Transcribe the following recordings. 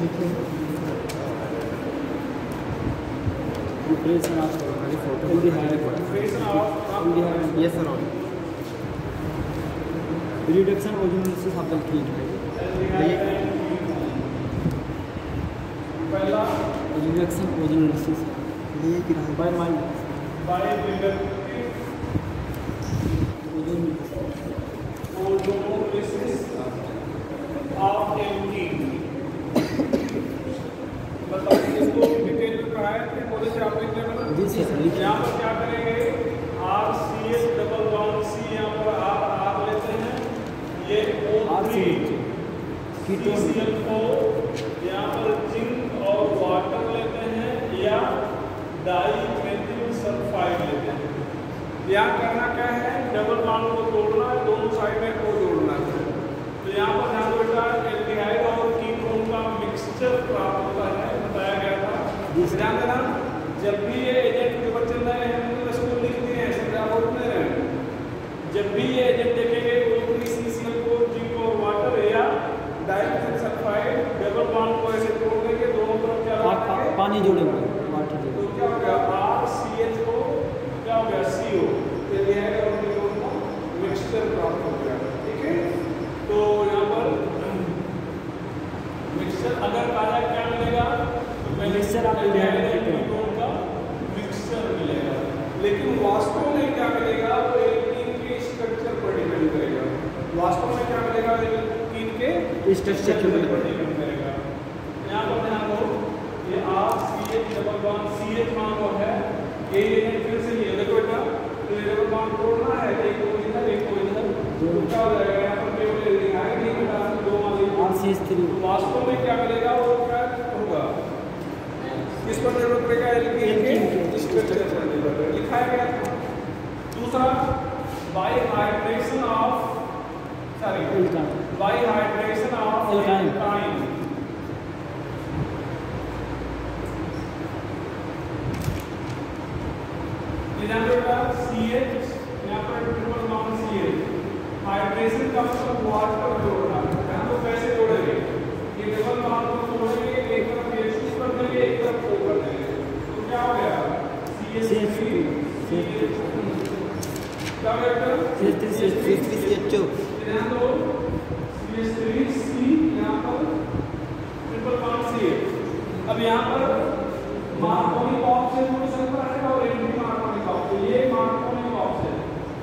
Replacement of aldehyde. Yes or no? Reduction originalysis of alkene. Reduction originalysis ये कितना है? by mind. बताओ इसको डिटेल में पढ़ाया थे बोले से आप लिख लिखिए यहाँ पर क्या करेंगे? R C H double one C यहाँ पर आर आर लेते हैं। ये O R C ketone C L four यहाँ पर जिंक और वाटर लेते हैं या डाई मेथिल सल्फाइड लेते हैं। यहाँ करना क्या है? डबल को तोड़ना है दोनों साइड में को जोड़ना है। तो यहाँ पर ध्यान बेटा एल्डिहाइड और कीटोन का मिक्सचर प्राप्त होता है बताया गया था। ध्यान देना जब भी ये एजेंट के बच्चे नए हैं तो इसको लिख दिए हैं समझा बोल नहीं रहे जब भी ये एजेंट देखेंगे O three C C L four zinc और वाटर या डाइमिथिल सल्फाइड डबल बॉन्ड को ऐसे तोड़ देंगे दोनों तरफ़ क्या पा- रखेंगे पा- पानी जोड़ेंगे वाटर तो जोड़ेंगे क्या हो गया आर सी एच ओ क्या हो गया सी ओ ये दिया है और कीटोन का मिक्सचर प्राप्त हो गया ठीक है तो यहाँ पर मिक्सचर अगर कहा क्या मिलेगा तो पहले मिक्सचर आपको क्या ध्यान है रखना है। कीटोन का मिक्सचर मिलेगा लेकिन वास्तव में क्या मिलेगा वो एल्कीन के स्ट्रक्चर पर डिपेंड करेगा वास्तव में क्या मिलेगा एल्कीन के स्ट्रक्चर पर के ऊपर। डिपेंड करेगा यहाँ पर ध्यान दो ये R C H double bond C H मान वो है ये एजेंट फिर से ये देखो बेटा तो ये डबल बॉन्ड तोड़ना है एक को इधर एक को इधर तो क्या हो जाएगा यहाँ पर केवल एल्डिहाइड नहीं बेटा दो मान लीजिए आर सी एस थ्री तो वास्तव में क्या मिलेगा? वो क्या होगा? किस पर निर्भर करेगा? के स्ट्रक्चर पर निर्भर करेगा। लिखाया गया था दूसरा by hydration of sorry alkyne by hydration of Alkyne. alkyne. Remember that CH, यहाँ पर triple bond CH. Hydration का मतलब water जोड़ना यहाँ तो कैसे जोड़ेंगे ये डबल बॉन्ड को जोड़ेंगे एक तरफ़ H2 कर देंगे एक तरफ़ O कर देंगे तो क्या हो गया CH3 क्या हो गया C S three C S three three C H O ध्यान दो CH3 C यहाँ पर ट्रिपल बॉन्ड C है अब यहाँ पर मार्कोनिक ऑक्सीजन हो सकता है और एंटी मार्कोनिक ऑक्सीजन ये मार्कोनिक ऑक्सीजन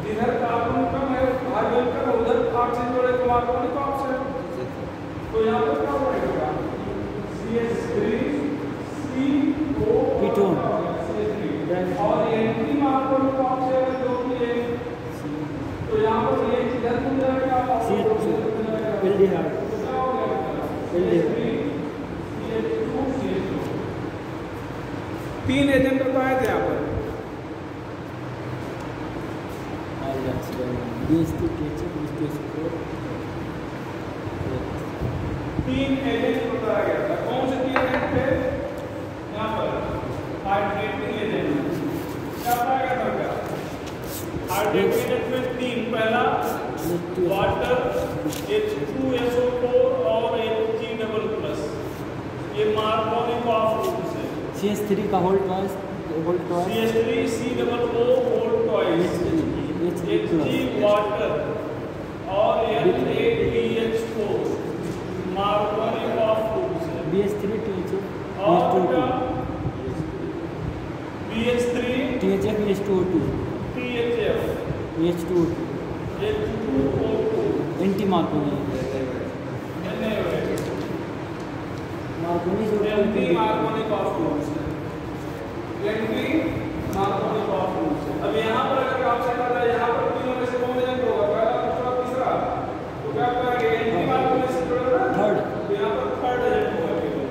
जिधर कार्बन कम है हाइड्रोजन कम है उधर ऑक्सीजन जोड़े तो मार्कोनिक ऑक्सीजन तो यहाँ पर क्या पड़ेगा CH3 CO कीटोन। CH3 और एंटी मार्कोनिक ऑक्सीजन जो कि है तो यहाँ पर ये किधर मिल जाएगा और सी एच इधर मिल जाएगा एल्डिहाइड तो क्या हो गया एल्डिहाइड तीन एजेंट बताए थे यहाँ पर ये इसकी टीचर इसकी इसको तीन एजेंट को बताया गया था। कौन से तीन एजेंट थे? यहाँ पर। हाइड्रेटिंग एजेंट क्या बताया गया था क्या हाइड्रेटिंग एजेंट में तीन। पहला वाटर H2SO4 और Hg डबल प्लस ये मार्कोनिक ऑफ़ रूप से सी एस थ्री का hold twice hold twice CH3 C double O hold twice Hg water और Na3BH4 मार्कोनिक ऑफ़ रूप से B S three T H F और टू क्या BH3 T H F H two O two THF H two O two H2O2 anti Markovnikov NaOH Markovnikov जो anti Markovnikov routes anti Markovnikov routes अब यहाँ पर अगर आपसे कहा जाए यहाँ पर तीनों में से कौन एजेंट होगा पहला दूसरा तीसरा तो क्या करेंगे एंटी मार्कोनिक से जुड़ेगा ना थर्ड तो यहाँ पर थर्ड एजेंट होगा केवल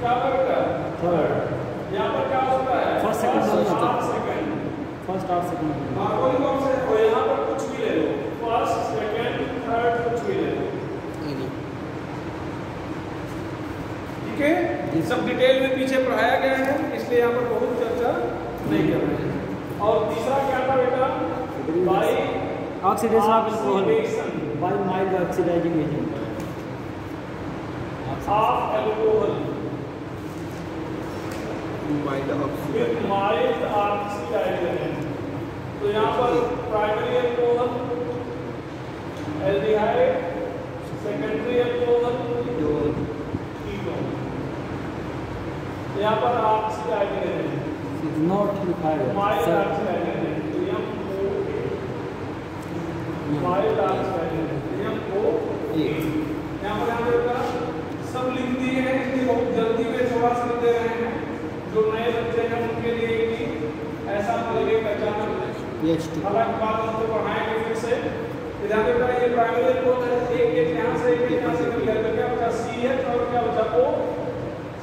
क्या करेगा थर्ड यहाँ पर क्या हो सकता है First, second नहीं होता। सेकंड फ़र्स्ट और सेकंड मार्कोनिक ऑफ़ से और यहाँ पर कुछ भी ले लो फ़र्स्ट सेकंड थर्ड कुछ भी ले लो ठीक है सब डिटेल में पीछे पढ़ाया गया है इसलिए यहाँ पर बहुत चर्चा नहीं कर रहे हैं और तीसरा क्या था बेटा by oxidation of alcohol oxidation by mild oxidising agent of alcohol mind with mild oxidization. तो यहाँ पर primary alcohol aldehyde secondary alcohol ketone यहाँ पर oxidisation not required mild sir oxidisation तो M oxidisation M O A यहाँ पर पे सब लिख दिए हैं इसलिए बहुत जल्दी में थोड़ा सा लिख दे रहे हैं। जो नए बच्चे हैं उनके लिए कि ऐसा लगे कि अचानक हालाँकि बात हम तो पढ़ाएँगे फिर से। ध्यान रखना ये प्राइमरी कोड है। एक एक यहाँ से एक यहाँ से तो क्या बचा सी एच और क्या बचा ओ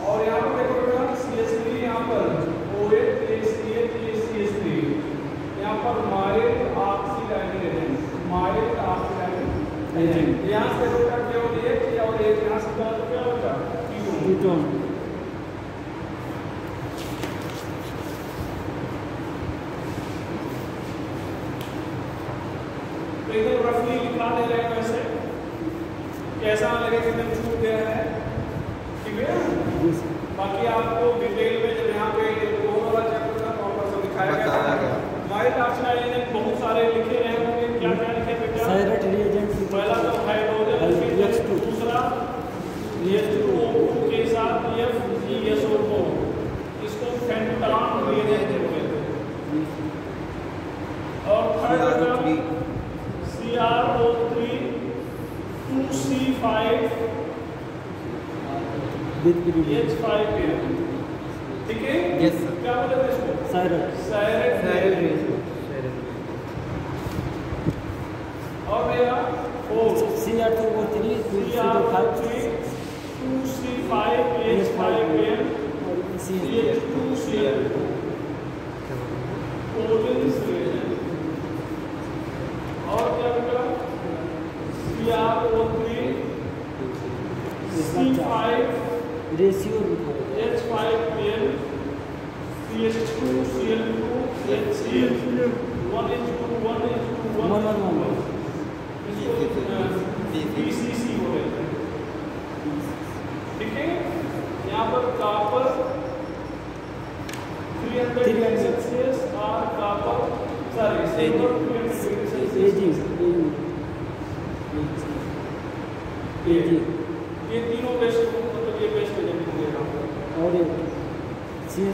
और यहाँ पर देखो सी एच यहाँ पर O H A C H A C H three यहाँ पर माइल्ड ऑक्सीडाइजेशन माइल्ड ऑक्सीडाइजेशन यहाँ से बेटा क्या हो गया और एक यहाँ से क्या क्या बचा कीटोन कीटोन तो एकदम रफली लिखा दे रहे हैं वैसे कैसा लगे कि एकदम छूट गया है ठीक है जी सर बाकी आपको डिटेल में जब यहाँ पे कोड वाला चैप्टर था वहाँ पर सब दिखाया गया बताया गया। था माइल्ड ऑक्सीडाइजेशन बहुत सारे लिखे गए होंगे क्या क्या लिखे बेटा साइरेट रिएजेंट पहला तो हाइड्रोजन X two. दूसरा H2O2 के साथ FeSO4 इसको फेंटान रिएजेंट बोलते हैं और third three CrO3 2C5 with period H5 ठीक है Yes, sir. क्या बोले थे इसको साइरेट साइरेट और मेरा four C R two O three two zero five CrO3 2C5 H5 C CH2Cl Collin और क्या बेटा? CrO3 C5 ratio H5Cl CH2Cl2 HCl 1 H2 1 H2 one one one इसको PCC बोलते हैं ठीक है यहाँ पर कॉपर 300 डिग्री सेल्सियस और copper sorry silver 300 degree Celsius A G तीनों बेस्ट मतलब ये बेस्ट एलिमेंट देगा और एक सी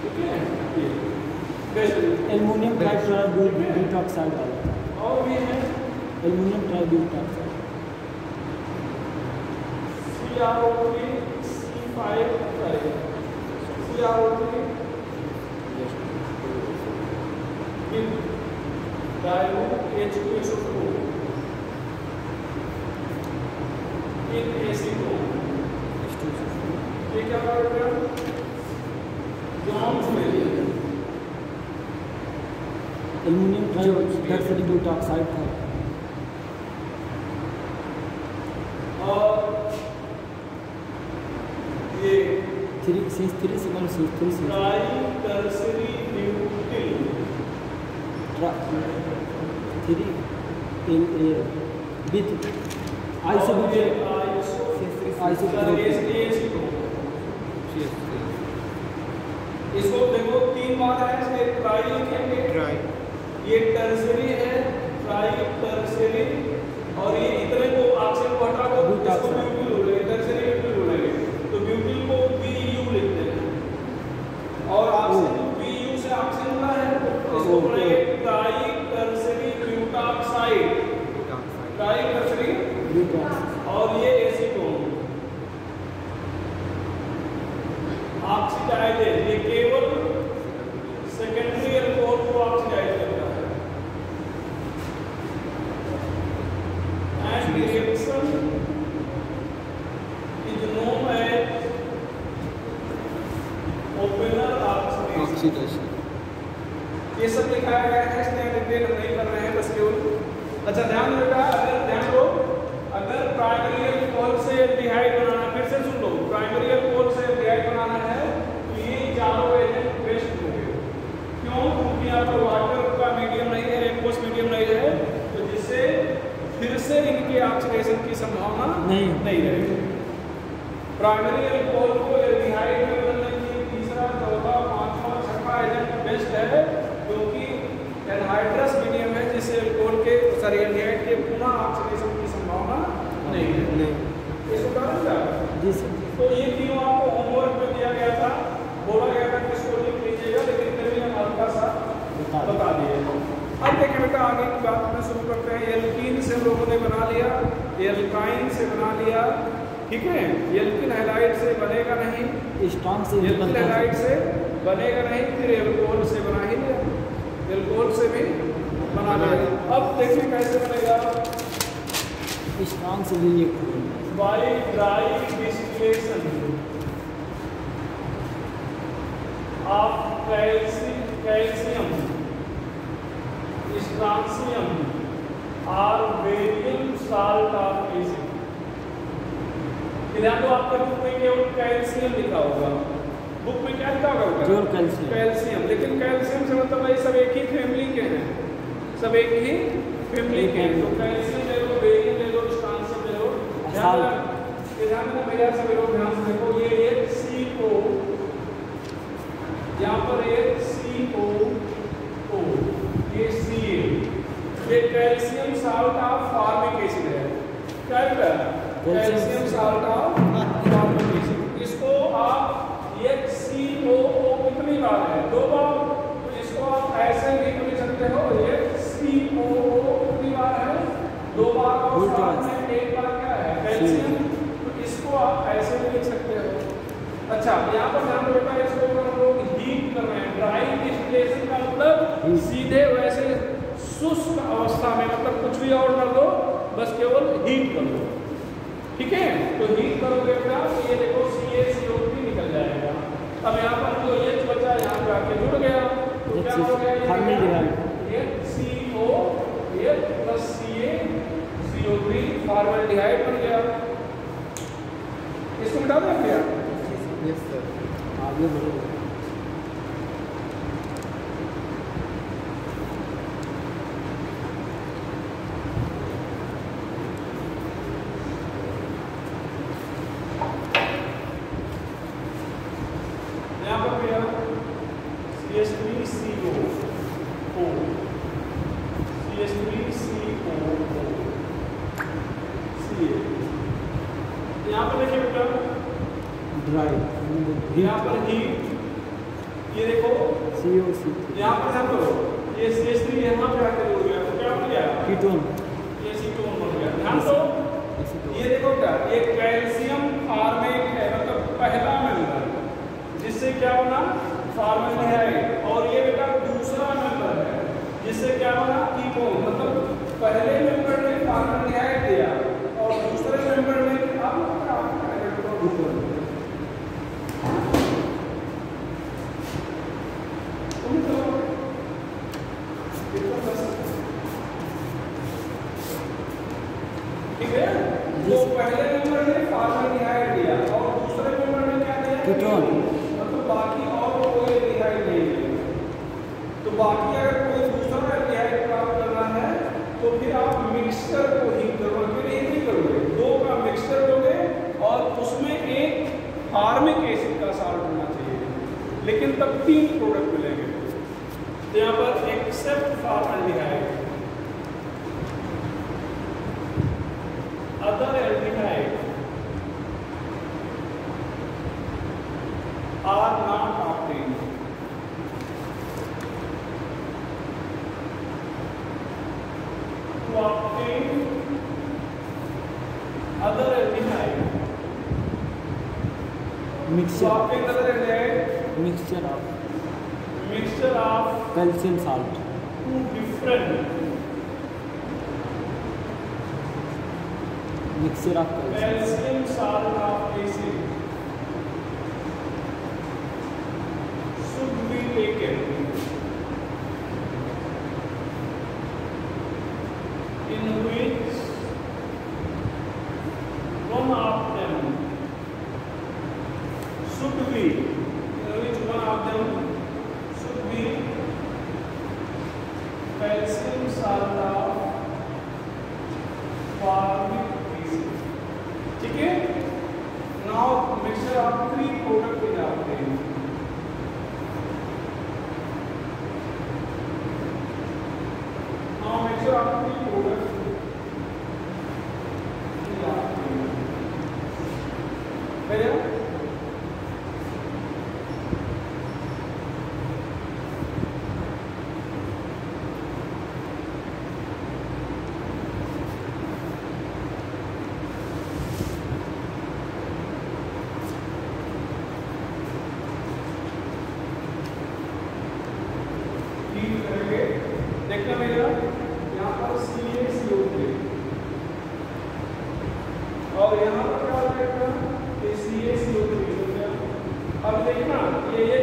ठीक है? ये बेस्ट एल्युमिनियम ट्राइब्यूट ऑक्साइड वाला और भी है aluminium tributoxide CrO3 C5 sorry CrO3 with dilute H2SO4 in acetone ये क्या कर रहे हैं जॉन्स में एल्युमिनियम ट्राइब्यूट ऑक्साइड था और ये three C three single C. Three C tri tertiary butyl three with isobutane इसको देखो तीन बार है इसमें ट्राई लिखेंगे ट्राई ये टर्सरी है ट्राई टर्सरी और ये इतने को ऑक्सीजन को हटा को Butyl इसको oxide. ब्यूटिल बोलेंगे टर्सरी ब्यूटिल बोलेंगे तो ब्यूटिल को BU लिखते हैं और ऑक्सीजन BU से ऑक्सीजन मिला है तो इसको Okay. बोलेंगे tri tertiary butoxide tri tertiary but और ये एसीटोन ऑक्सीडाइजेज ये केवल सेकेंडरी अल्कोहल को ऑक्सीडाइज करता है and reaction is known as Oppenauer oxidation oxidation ये सब लिखाया गया है इसलिए डिटेल हम नहीं कर रहे हैं बस केवल अच्छा ध्यान देगा अगर ध्यान दो अगर प्राइमरी अल्कोहल से एल्डिहाइड बनाना फिर से सुन लो प्राइमरी अल्कोहल से एल्डिहाइड बनाना है तो ये चारों एजेंट बेस्ट होंगे क्यों क्योंकि यहाँ पर वाटर का मीडियम नहीं है एक्वस मीडियम नहीं है तो जिससे फिर से इनके ऑक्सीडेशन की संभावना नहीं। नहीं रहेगी प्राइमरी एल्कोहल को एल्डिहाइड में बदलने के लिए तीसरा चौथा पांचवा छठा एजेंट बेस्ट है क्योंकि एनहाइड्रस मीडियम है जिससे एल्कोहल के सॉरी एल्डिहाइड के पुनः ऑक्सीडेशन की संभावना नहीं है नहीं इसको कहा क्या जी सर तो ये तीनों आपको होमवर्क में दिया गया था बोला गया था कि इसको लिख लीजिएगा लेकिन फिर भी हम हल्का सा बता दें। बता दिए अब देखिए बेटा आगे की बात में शुरू करते हैं। एल्कीन से हम लोगों ने बना लिया एल्काइन से बना लिया ठीक है? एल्किन हैलाइड से बनेगा नहीं। स्ट्रॉन्ग से एल्किन निकलता हैलाइड है से बनेगा नहीं फिर एल्कोहल से बना ही लिया। एल्कोहल से भी बना लिया। अब देखिए कैसे बनेगा। स्ट्रॉन्ग से भी by dry distillation of calcium, strontium or barium salt of acid. ध्यान दो आपके बुक में केवल कैल्शियम लिखा होगा। बुक में क्या लिखा होगा? केवल कैल्शियम। कैल्शियम लेकिन कैल्शियम से मतलब ये सब एक ही फैमिली के हैं। सब एक ही फैमिली के हैं। तो कैल्शियम ले लो बेरियम ले लो स्ट्रांसियम ले लो। ध्यान। ध्यान रखना भैया सभी लोग ध्यान से देखो ये एक सी ओ यहाँ पर एक सी ओ ओ ये सी ए ये calcium salt of formic acid है। क्या है calcium- salt of formic acid इसको आप एक सी ओ ओ कितनी बार है? दो बार। तो इसको आप ऐसे भी लिख सकते हो एक सी ओ ओ कितनी बार है? दो बार और साथ में एक बार क्या है? कैल्शियम तो इसको आप ऐसे भी लिख सकते हो। अच्छा यहाँ पर ध्यान बेटा इसको हम लोग हीट कर रहे हैं। ड्राई डिस्टिलेशन का मतलब सीधे वैसे शुष्क अवस्था में मतलब कुछ भी और कर दो बस केवल हीट कर दो। ठीक है? तो हीट करोगे क्या तो ये देखो सी ए सी ओ थ्री निकल जाएगा। अब यहाँ पर जो एच बचा यहाँ पे आके जुड़ गया। तो क्या हो गया? ये H C O H plus C A C O three formaldehyde बन गया। इसको मिटा दें क्या यस सर आगे बढ़ो। यहाँ पर भैया C S three C O O C S three C O O C A यहाँ पर देखिए बेटा ड्राई यहाँ पर हीट ये देखो सी ओ सी यहाँ पर ध्यान दो ये सी एस थ्री यहाँ पे आके जुड़ गया तो क्या बन गया कीटोन ये सी बन गया ध्यान दो ये देखो क्या ये कैल्शियम फॉर्मेट है मतलब पहला मेंबर जिससे क्या बना फॉर्मेल्डिहाइड और ये बेटा दूसरा मेंबर है जिससे क्या बना कीटोन मतलब पहले मेंबर ने फॉर्मेल्डिहाइड दिया और दूसरे मेंबर ने अब क्या कीटोन तुम चलो कितना बस ठीक है तो पहले नंबर ने फॉर्मेल्डिहाइड दिया और दूसरे नंबर ने क्या दिया कीटोन। मतलब बाकी और कोई एल्डिहाइड नहीं दिया तो बाकी अगर कोई दूसरा एल्डिहाइड प्राप्त करना है तो फिर आप मिक्सचर को ही करोगे फिर एक ही करोगे दो का मिक्सचर लोगे और उसमें एक फार्मिक एसिड का साल्ट होना चाहिए लेकिन तब तीन प्रोडक्ट मिलेंगे। तो यहाँ पर except for aldehyde other aldehyde are not obtain to obtain other aldehyde mix obtain other mixture of mixture of calcium salt two different mixture of calcium calcium salt of acid deal करके। देखना मेरा, यहाँ पर सी A C ओ के और यहाँ पर क्या हो जाएगा? सी ए सी ओ के अब देखना, ये ये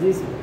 10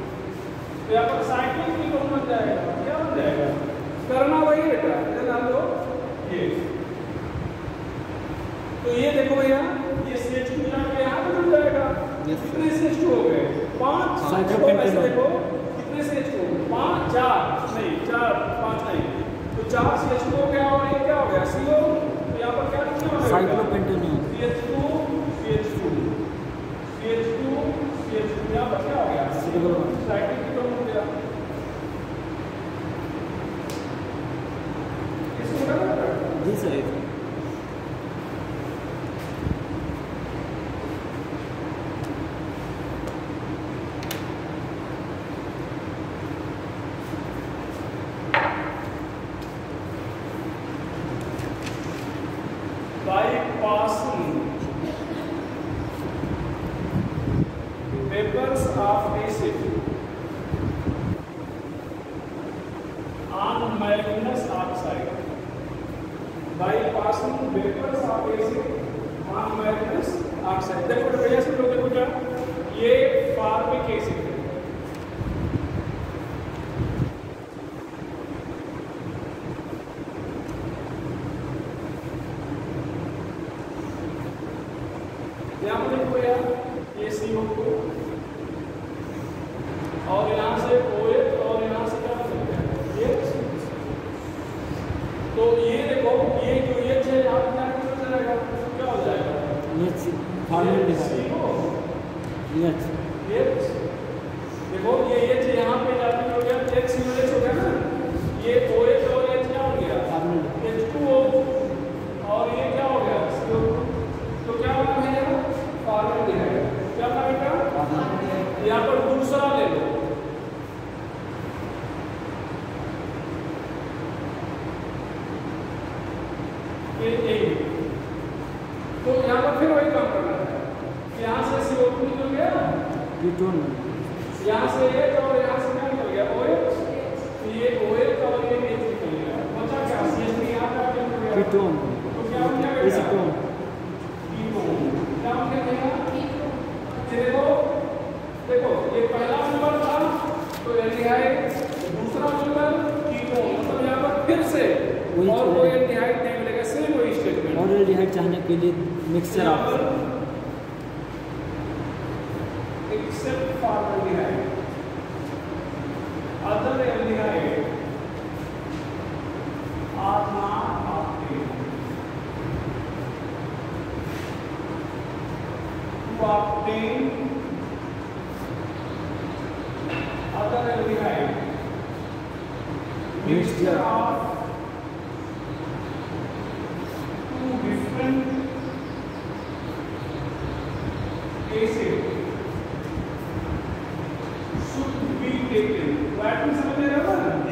Harmon Yes.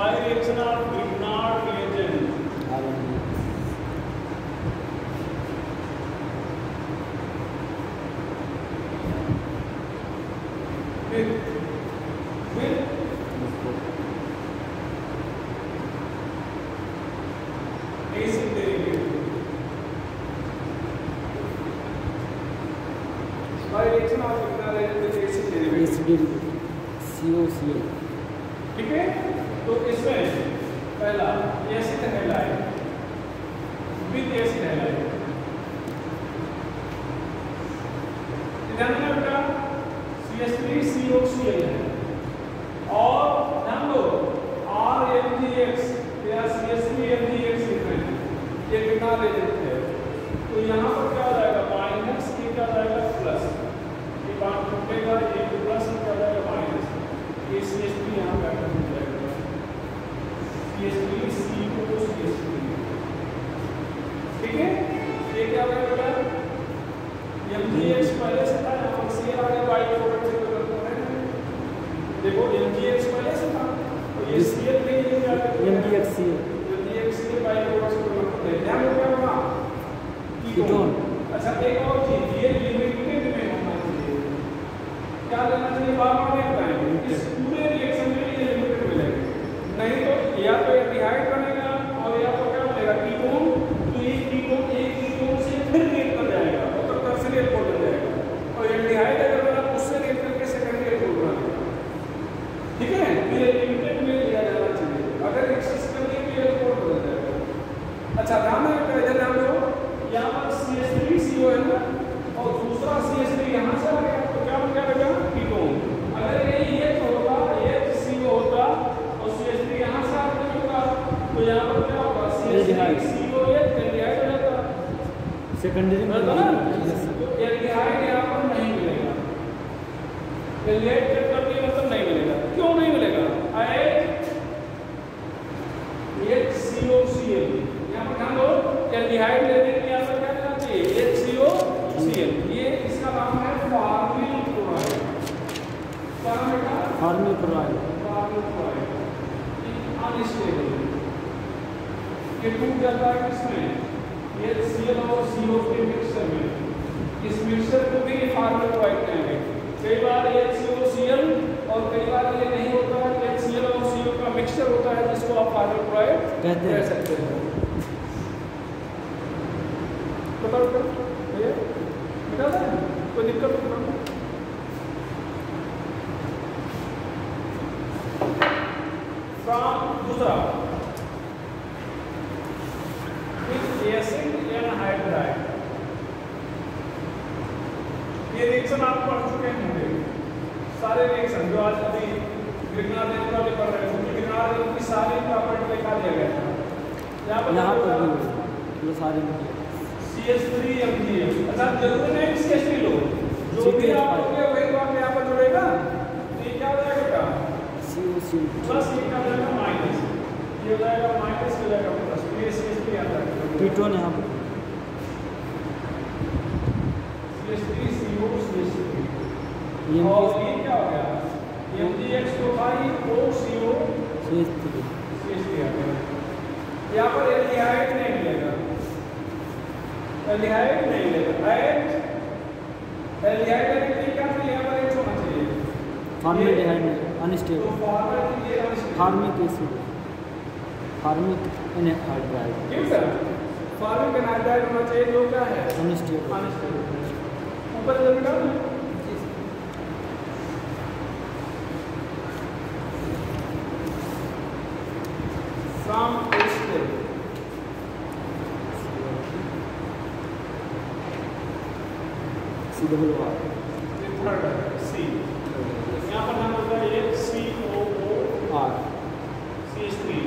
by the action of Grignard reagent. Fifth, limited में लिया जाना चाहिए अगर एक सिस्टम में भी कोड बदल जाएगा अच्छा ध्यान में कायदा ध्यान दो यहाँ पर सी एस थ्री सी ओ है ना और दूसरा सी एस थ्री यहाँ से आ गया तो क्या बन गया बेटा पीको अगर यही एच होता एच सी ओ होता और सी एस थ्री यहाँ से आ गया होता तो यहाँ पर क्या होगा C S three C O H कंडिहाइड हो जाता सेकेंडरी में तो ना कंडिहाइड यहाँ पर नहीं मिलेगा तो लेट harmful oil unstable ये जाता है किसमें ये सी और सीओ के मिक्सर में इस मिक्सर को भी फार्मल वाइट कहेंगे कई बार एच सी ओ और कई बार ये नहीं होता है एच सी और सीओ का मिक्सर होता है जिसको आप फार्मल वाइट कह सकते हैं। सी ओ सी प्लस ये क्या जाएगा माइनस ये हो जाएगा माइनस हो जाएगा प्लस तो ये CS3 आता है कीटोन यहाँ पर CS3 CO CS3 ये और ये क्या हो गया MgX तो भाई OCO C S three CS3 आ गया। यहाँ पर एल्डिहाइड नहीं मिलेगा। एल्डिहाइड नहीं मिलेगा। राइट एल्डिहाइड का क्या क्या था? यहाँ पर एक होना चाहिए। तो unstable formic acid formic anhydride ठीक है फॉर्मेट एनाइड्राइड होना चाहिए जो क्या है? अनस्टेबल ऊपर फ्रॉम स्टेबल सी डबल वार थर्ड सी यहाँ पर नाम होता है एक C O O R C S three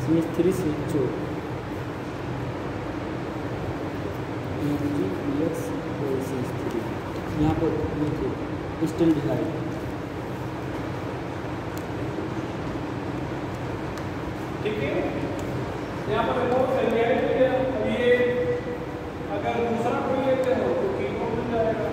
C S three C two यहाँ पर स्टैंड थे स्टिल डिहाइड ठीक है यहाँ पर देखो एल्डिहाइड के लिए अभी ये अगर दूसरा कोई लेते हो तो कीटोन मिल जाएगा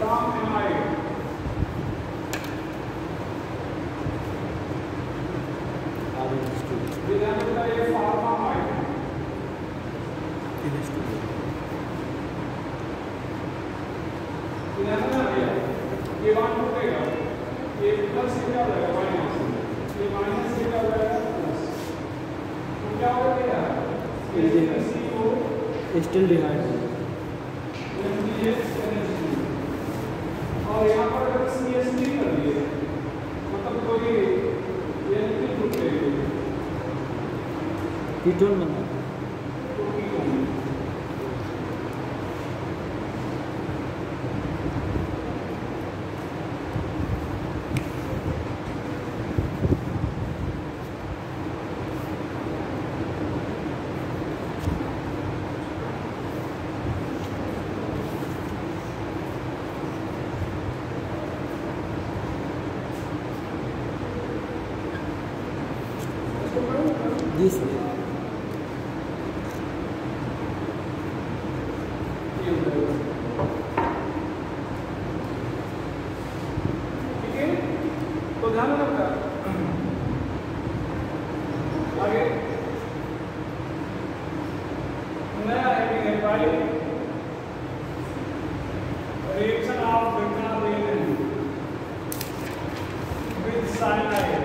from amide R N student विधान का ये फार्मामाइड विधान में आ गया ये वन टूटेगा ये प्लस से क्या हो जाएगा माइनस ये माइनस से क्या हो जाएगा प्लस तो क्या हो गया ये सी ओ स्टिल डिहाइड और यहाँ पर अगर सी एस टी कर दिए मतलब कोई एन पी ग्रुप ले लिए कीटोन बना तो कीटोन दिस ये हो जाएगा। ठीक है तो ध्यान रखना आगे नया है भाई reaction of with cyanide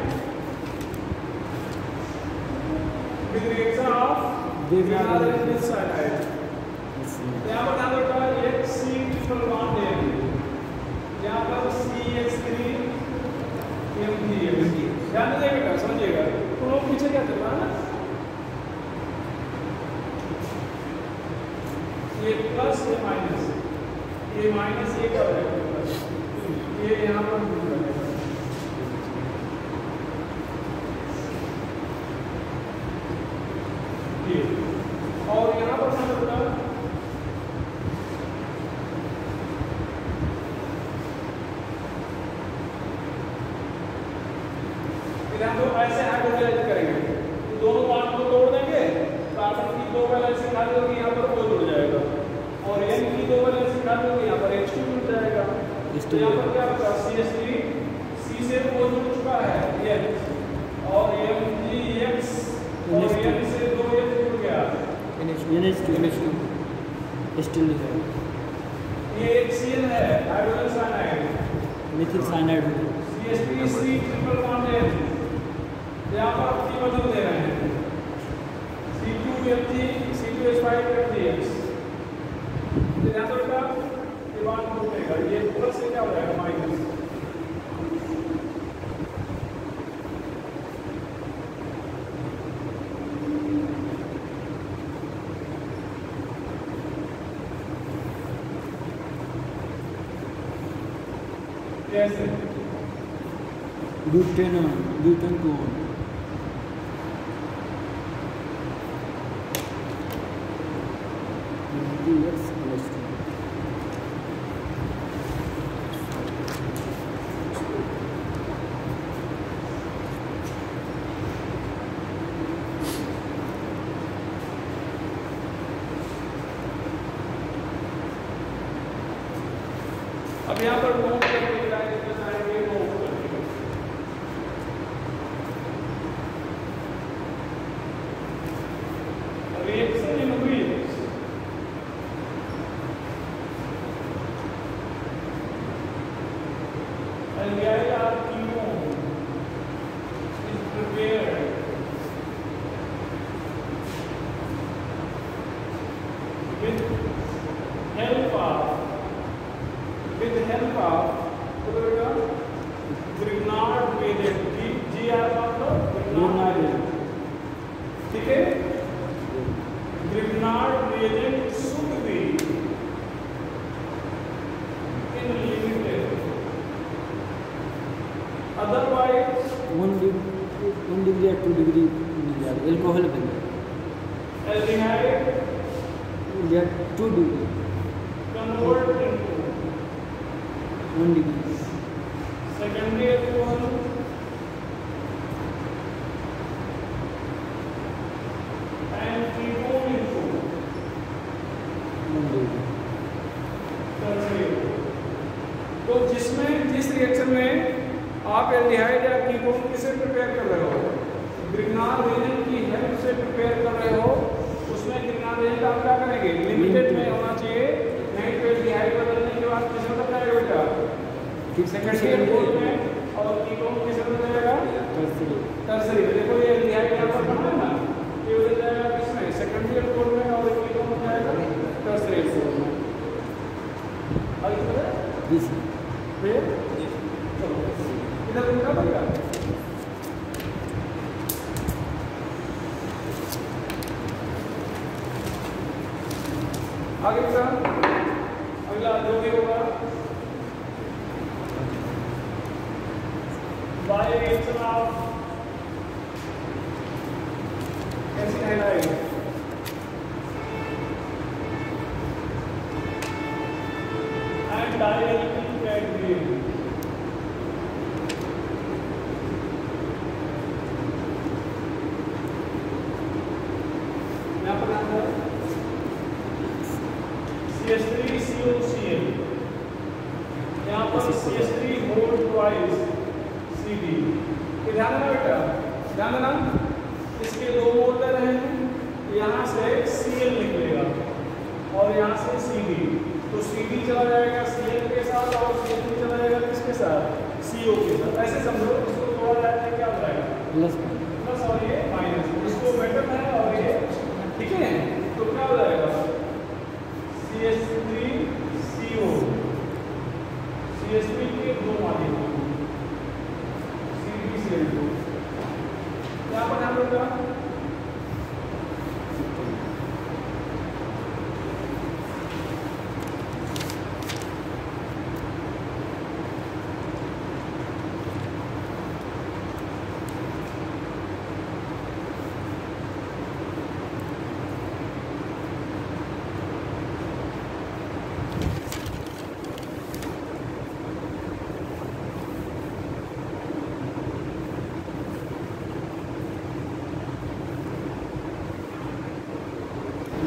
with reaction of vinyl with cyanide यहाँ पर ध्यान रखना एक सी ट्रिपल बॉन्ड है यहाँ पर C H three M three M ध्यान दीजिएगा समझिएगा तो पीछे क्या चल रहा है ना ये प्लस ये माइनस ये माइनस ये क्या हो। जाएगा ये यहाँ पर कैसे? ब्यूटेन ब्यूटेन को जिसमें जिस रिएक्शन में आप एल्डिहाइड या कीटोन किसे प्रिपेयर कर रहे हो? ग्रिगनाल की हेल्प से प्रिपेयर कर रहे हो उसमें ग्रिगनाल रेजन आप क्या करेंगे? लिमिटेड में होना चाहिए नहीं तो एल्डिहाइड बदलने के बाद किसमें बताएगा बेटा second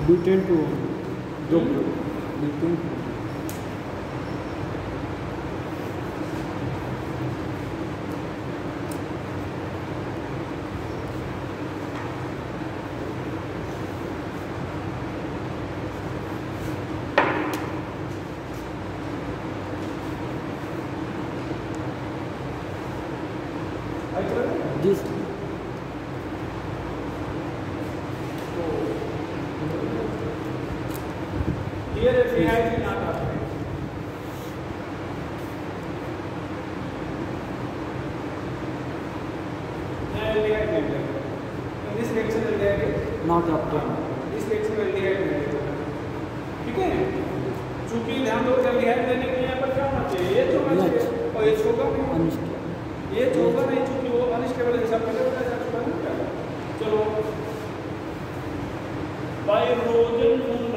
we tend to vô chân phù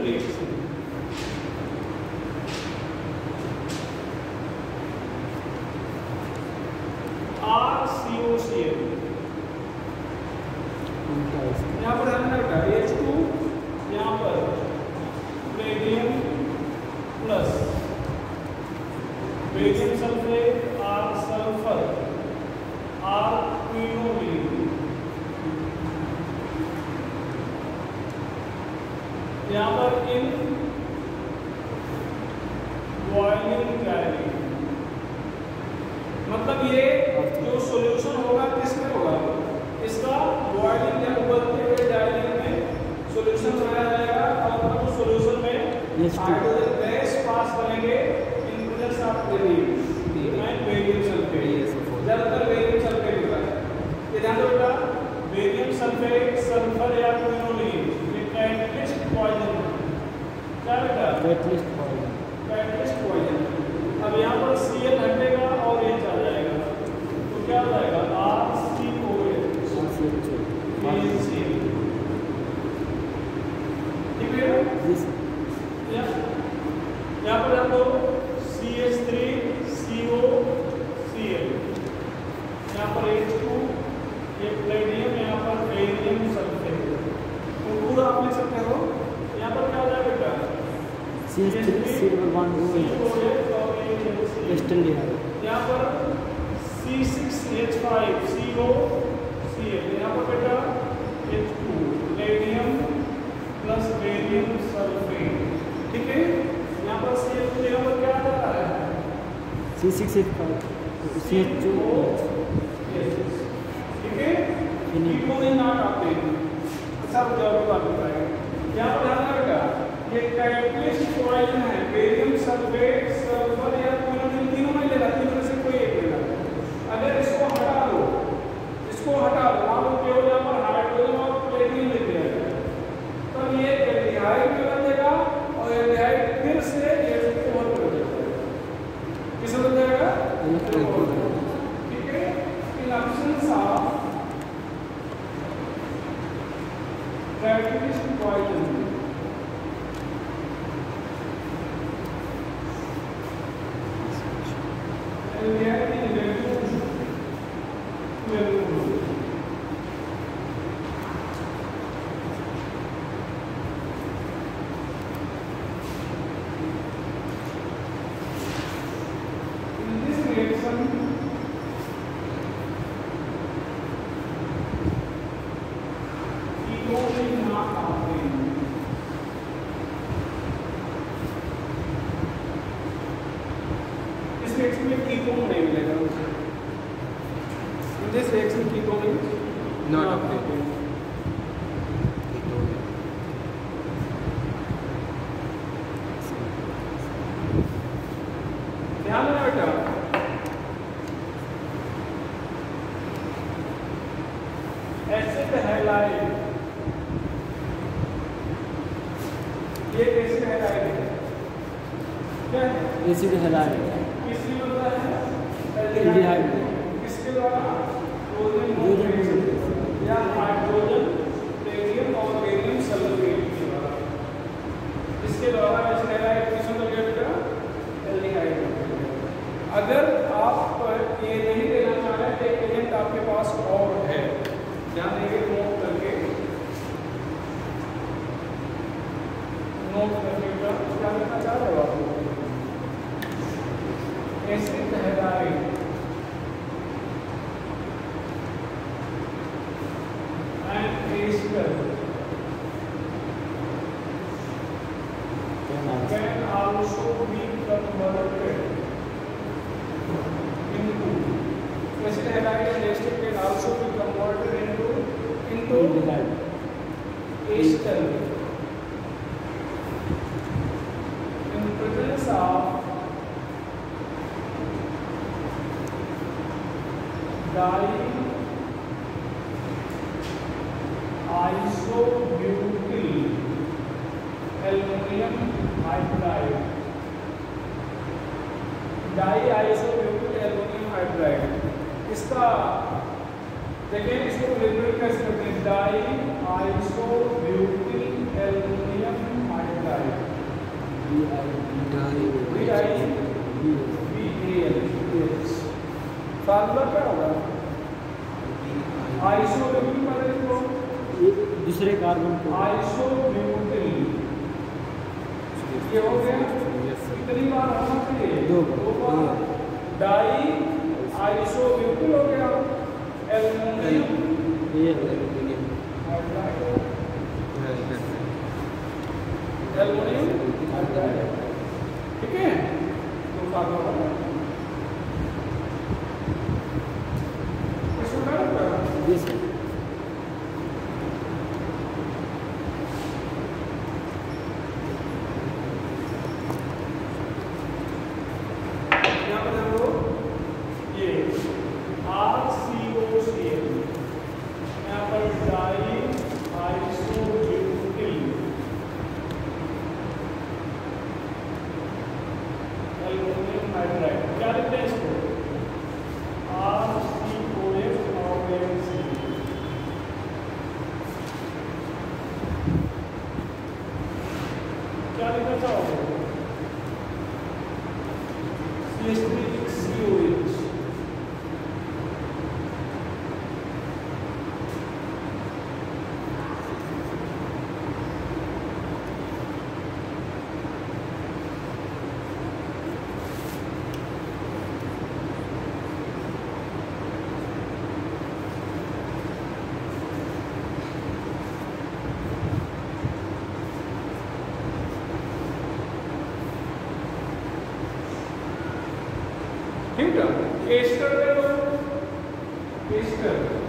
बेटा H two radium plus radium sulphate ठीक है? यहाँ पर सी एच टू जगह पर क्या आ रहा है? C six H five C H two ठीक है? कीटो में नाम आते हैं। सब जवाब आप बताएँगे क्या ध्यान रखा ये कैटलिस्ट ऑयल है बेरियम सल्फेट सल्फ़र या क्लोरीन एसिड तो हैलाइड ये एसिड हैलाइड है क्या? है एसिड हैलाइड इसलिए होता है? एल्डिहाइड दूसरे कार्बन को। आइसोब्यूटिन ये हो गया। कितनी बार होना चाहिए? दो बार। डाई आइसोब्यूटिन हो गया। एल्युमिनियम। ये ठीक है? पेस्ट कर दे लो पेस्ट कर दो।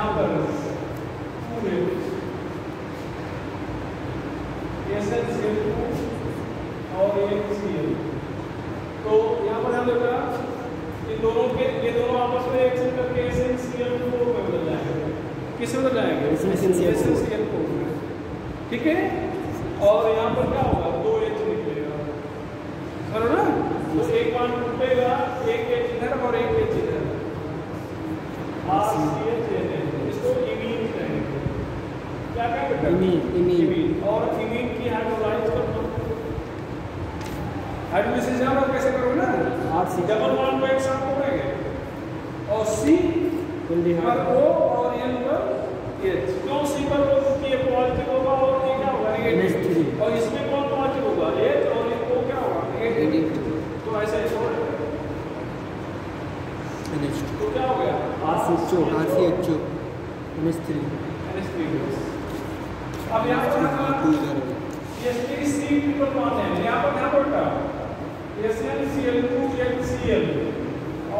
numbers, two values. SNCl2 और HCl. तो यहाँ पर हमने कहा कि दोनों के ये दोनों आपस में रिएक्शन करके SNCl4 में बदल जाएँगे। किस बदल जाएँगे? SNCl4 में। ठीक है? और यहाँ पर क्या होगा? दो एच निकलेगा। ना? तो एक मान टूटेगा एक एच इधर और एक इमीन। और इमीन की हाइड्रोलाइज कर दो हाइड्रोलिसिस जानो कैसे करोगे ना? आर सी डबल बॉन्ड को एक साथ तोड़ेंगे और सी पर O और N पर H क्यों C पर O क्योंकि ये पॉजिटिव होगा और ये क्या होगा? नेगेटिव और इसमें कौन पॉजिटिव होगा? H और ये O क्या होगा? नेगेटिव तो ऐसे ही छोड़ तो क्या हो गया? R C H O R C H O. N H three NH3 अब यहाँ पर हमारा टू ज़ीरो ये सी सी ट्रिपल बॉन्ड है यहाँ पर क्या पड़ता SnCl2HCl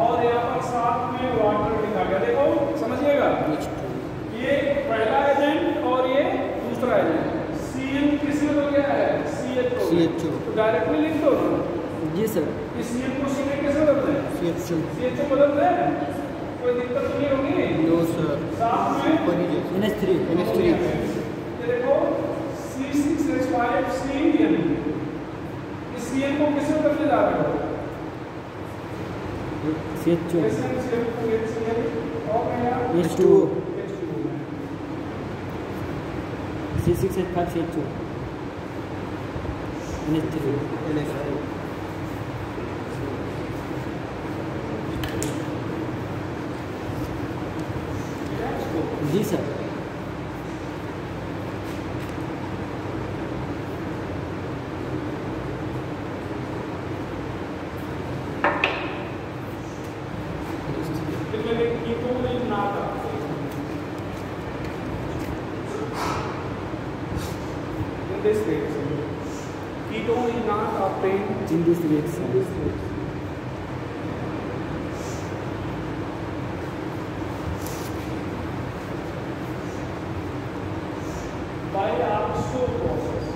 और यहाँ पर साथ में वाटर लिखा गया देखो समझिएगा ये पहला एजेंट और ये दूसरा एजेंट Cl किससे बदल गया है CH CHO तो डायरेक्टली लिख दो जी सर इस को C में कैसे बदलते हैं? सी एच टू CH बदल रहे हैं? कोई दिक्कत तो नहीं होगी? नो सर साथ में? ही N H three N H three C6H5Cl इस को बदलने जा रहे हो? सी एच ओ SnCl2HCl और नया एच टू ओ H2O में C six H five C H O N H three N H three ठीक इसको जी sir Because the ketone is not octane. In this reaction, ketone is not octane in this in reaction this reaction. By Armstrong process.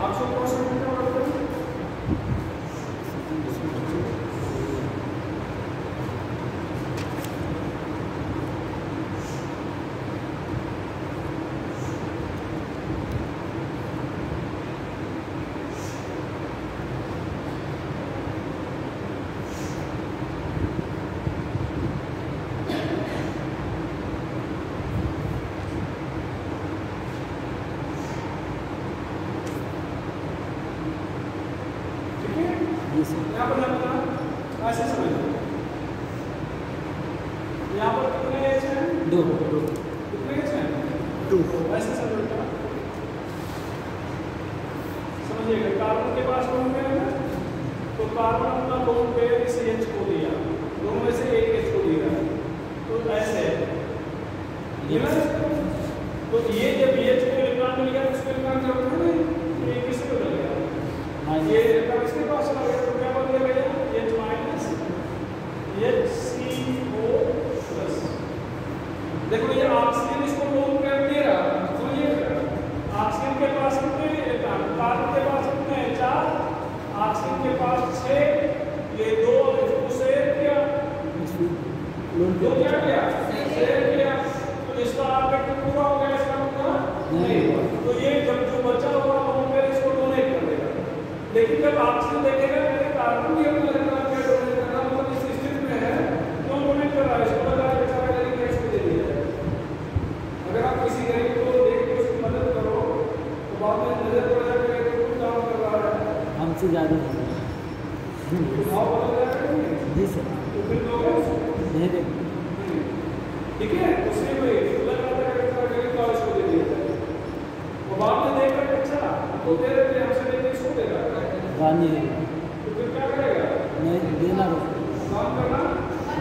Armstrong process में क्या करते हैं? ठीक है जी sir यहाँ पर लगता ऐसे समझ यहाँ पर कितने एच हैं? दो दो। कितने एच हैं? टू ऐसे समझिएगा कार्बन के पास लोन पे है? ना तो कार्बन अपना लोन पेयर इस एच को दिया दोनों में से एक एच को दिया तो ऐसे है ये ना तो ये जब एच को इलेक्ट्रॉन मिल गया तो इसको इलेक्ट्रॉन जब है ना ये किसको मिल गया ये माइनस इलेक्ट्रॉन इसके पास चला गया तो क्या बन गया भैया H minus H C O plus देखो ये ऑक्सीजन इसको लोन पेयर दे रहा समझिए ऑक्सीजन के पास कितने इलेक्ट्रॉन कार्बन के पास कितने हैं चार ऑक्सीजन के पास छः ये दो उसे क्या लोन दो क्या किया शेयर किया तो इसका ऑर्बिट पूरा हो गया इसका मतलब नहीं हुआ। तो ये जब जो बचा हुआ लोन पेयर इसको डोनेट कर देगा लेकिन जब ऑक्सीजन देखेगा मेरे कार्बन भी अपना इलेक्ट्रॉन पेयर डोनेट कर रहा मतलब इस स्थिति में है क्यों डोनेट कर रहा है इसको लगा है बेचारा गरीब है इसको दे दिया जाए अगर आप किसी गरीब को देख के उसकी मदद करो तो बाद में नज़र पड़ जाएगा कि कोई काम कर रहा है हमसे ज़्यादा है तो भाव बदल जाएगा कि नहीं? जी सर तो फिर दोगे उसको? नहीं दे ठीक है उसने कोई लगा था कि इसका गरीब का इसको दे दिया जाए वो बाद में देख कर अच्छा तो दे रहे थे हमसे लेके इसको देगा रानी है तो फिर क्या करेगा नहीं देना रोक काम करना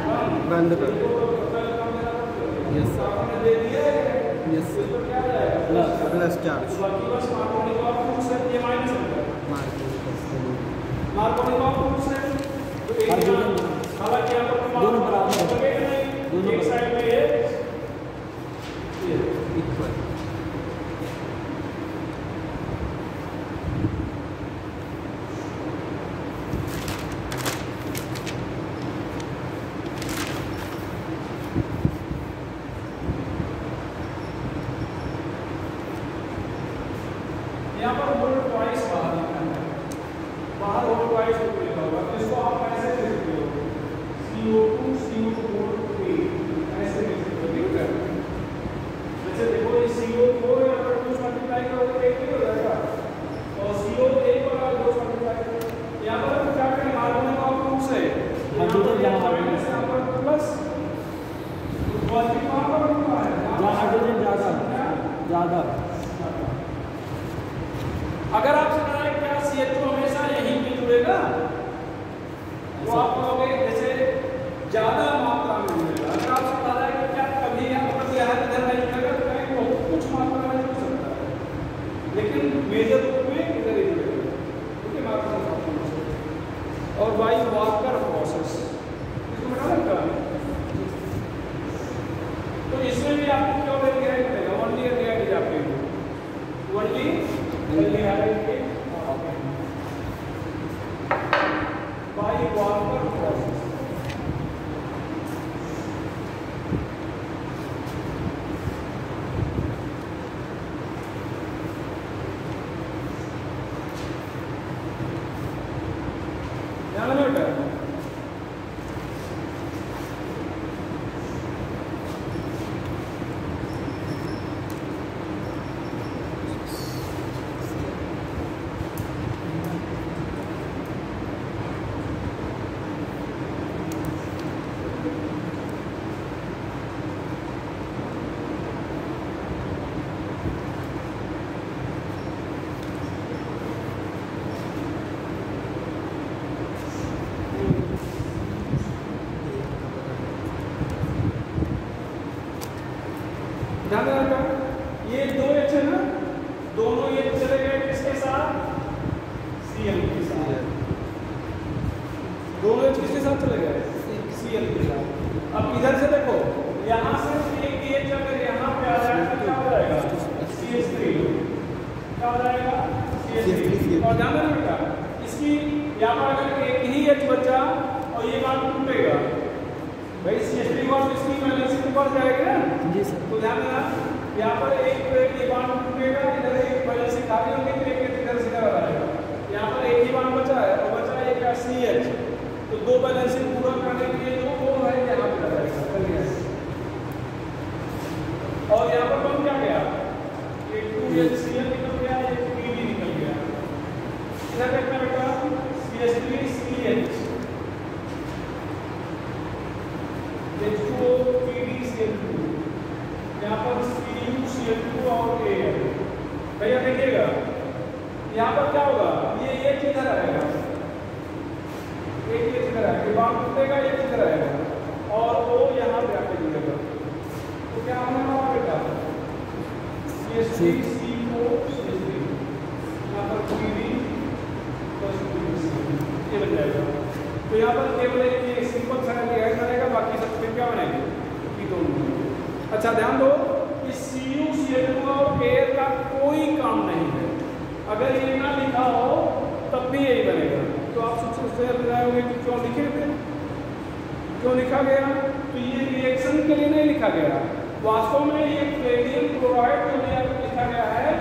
बंद बंद कर तो पहले काम देना बंद कर दिया। Yes. तो आपने दे दिया है यस इस पर क्या आ जाएगा प्लस प्लस चार्ज बाकी बस मार्कोनिक ऑफ़ फ्रूट्स है ये माइनस है मार्कोनिक ऑफ़ फ्रूट्स है तो एक हाँ, चार्ज दोनों- हालाँकि दोनों बराबर हैं। दोनों एक साइड में ये ये इक्वल हाइड्रोजन जहाँ माइनस यहाँ पर प्लस पॉजिटिव कहाँ पर बनता है जहाँ हाइड्रोजन ज़्यादा ज़्यादा अगर आपसे कहा है क्या सी एच हमेशा यहीं पे जुड़ेगा तो आप कहोगे जैसे ज़्यादा मात्रा में जुड़ेगा अगर आपसे कहा है कि क्या कभी यहाँ मतलब यहाँ इधर नहीं जुड़ेगा तो कहेंगे बहुत कुछ मात्रा में जुड़ सकता है लेकिन मेजर रूप में इधर ही जुड़ेगा ठीक है मात्रा में काफ़ी जुड़ सकता है। और वाई वाकर प्रोसेस इसको बता रहे हैं तो इसमें भी आपको क्या रिएक्ट मिलेगा ओनली रिएक्ट आपके ओनली by Walker process. ध्यान में बेटा ध्यान रखना ये दो एच है ना दोनों ये चले गए किसके साथ सीएल के साथ दोनों एच किसके साथ चले गए सीएल के साथ अब इधर से देखो यहाँ से एक एच अगर यहाँ पे आ जाए तो क्या हो जाएगा सी एच थ्री क्या हो जाएगा सी एच थ्री और ध्यान रखना बेटा इसकी यहाँ पर अगर एक ही एच बचा और ये बात टूटेगा भाई सी एच थ्री बात इसकी बैलेंसिंग बढ़ जाएगी ना जी सर तो ध्यान देना यहाँ पर एक प्लेट ये बाँध टूटेगा इधर एक वजह से खाली होगी तो एक इधर से इधर आ जाएगा यहाँ पर एक ही बाँध बचा है और बचा है एक सी एच तो दो बैलेंसिंग पूरा करने के लिए जो वो है यहाँ पे आ जाएगा चलिए और यहाँ पर बन क्या गया एक टू एच सी एच निकल गया एक पी डी निकल गया इधर देखना बेटा C H three C H H two P D C H two यहाँ पर C U C L two और ए भैया देखिएगा यहाँ पर क्या होगा? ये एक इधर आएगा। एक ये इधर आएगा। बाम टूटेगा एक इधर आएगा। और वो यहाँ पे आके जुड़ेगा। तो क्या होने वाला बेटा? C S T C O C S T यहाँ पर P D plus P D C ये बन जाएगा। तो यहाँ पर केवल एक ये सिंपल सा ऐड रहेगा बाकी सब फिर क्या बनेंगे? पी दोनों अच्छा ध्यान दो कि सी यू सी एल और एयर का कोई काम नहीं। अगर ये ना लिखा हो, तब भी यही बनेगा। तो आप सबसे रहे कि क्यों लिखे थे? क्यों लिखा गया? तो ये रिएक्शन के लिए नहीं लिखा गया। वास्तव में ये प्लेडियम क्लोराइड यहाँ पे लिखा गया है,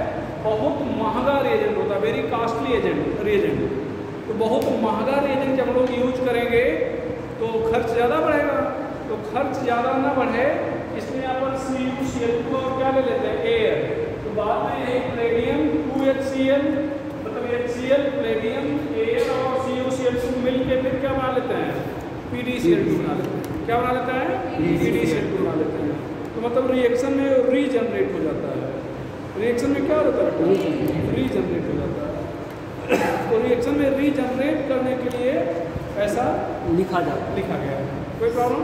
बहुत महँगा रिएजेंट होता है वेरी कास्टली एजेंट रिएजेंट तो बहुत महँगा रिएजेंट जब लोग यूज़ करेंगे तो खर्च ज़्यादा बढ़ेगा। तो खर्च ज़्यादा ना बढ़े यहाँ पर C U C L two और क्या ले लेते हैं? एयर तो बाद में यही palladium two H C L मतलब H C L palladium air और C U C L two मिल के फिर क्या बना लेते हैं? P D C L two बना लेते हैं। क्या बना लेते हैं? P D C L two बना लेते हैं। तो मतलब रिएक्शन में रीजनरेट हो जाता है। रिएक्शन में क्या होता है? रीजनरेट हो जाता है। तो रिएक्शन में रीजनरेट करने के लिए ऐसा लिखा जाता लिखा गया है। कोई प्रॉब्लम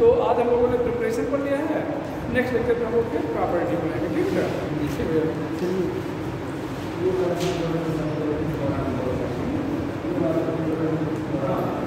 तो आज हम लोगों ने प्रिपरेशन कर लिया है। नेक्स्ट लेक्चर में हम लोग प्रॉपर्टी बनाएँगे। ठीक है? Thank you.